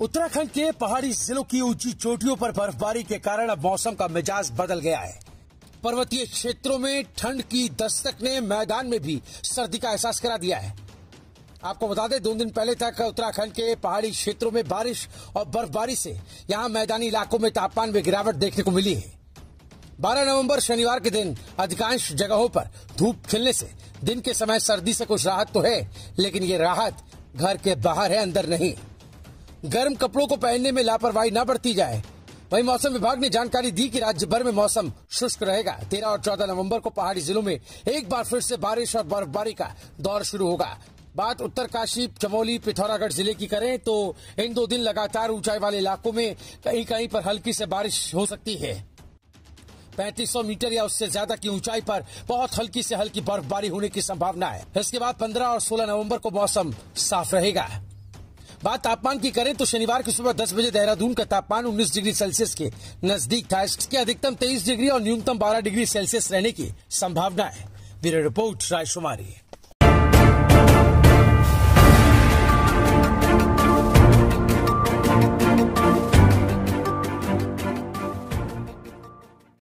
उत्तराखंड के पहाड़ी जिलों की ऊँची चोटियों पर बर्फबारी के कारण अब मौसम का मिजाज बदल गया है। पर्वतीय क्षेत्रों में ठंड की दस्तक ने मैदान में भी सर्दी का एहसास करा दिया है। आपको बता दें, दो दिन पहले तक उत्तराखंड के पहाड़ी क्षेत्रों में बारिश और बर्फबारी से यहाँ मैदानी इलाकों में तापमान में गिरावट देखने को मिली है। 12 नवंबर, शनिवार के दिन अधिकांश जगहों पर धूप खिलने से दिन के समय सर्दी से कुछ राहत तो है, लेकिन ये राहत घर के बाहर है, अंदर नहीं। गर्म कपड़ों को पहनने में लापरवाही न बरती जाए। वहीं मौसम विभाग ने जानकारी दी कि राज्य भर में मौसम शुष्क रहेगा। तेरह और चौदह नवंबर को पहाड़ी जिलों में एक बार फिर से बारिश और बर्फबारी का दौर शुरू होगा। बात उत्तरकाशी, चमोली, पिथौरागढ़ ज़िले की करें तो इन दो दिन लगातार ऊंचाई वाले इलाकों में कहीं कहीं पर हल्की से बारिश हो सकती है। 3500 मीटर या उससे ज़्यादा की ऊंचाई पर बहुत हल्की से हल्की बर्फबारी होने की संभावना है। इसके बाद 15 और 16 नवंबर को मौसम साफ़ रहेगा। बात तापमान की करें तो शनिवार की सुबह 10 बजे देहरादून का तापमान 19 डिग्री सेल्सियस के नज़दीक था। इसके अधिकतम 23 डिग्री और न्यूनतम 12 डिग्री सेल्सियस रहने की संभावना है। Bureau report रायशुमारी